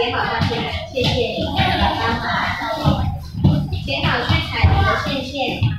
剪好好线谢谢你们的帮忙剪好去采集线线。